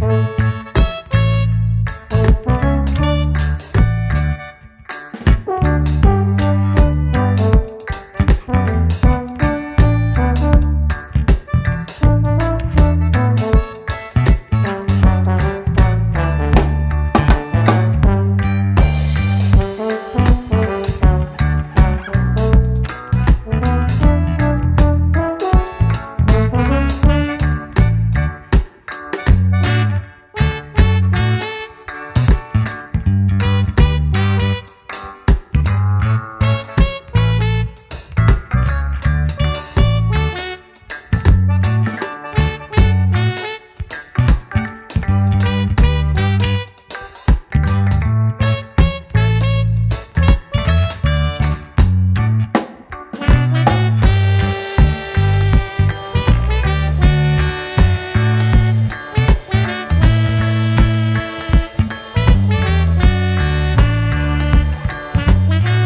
Música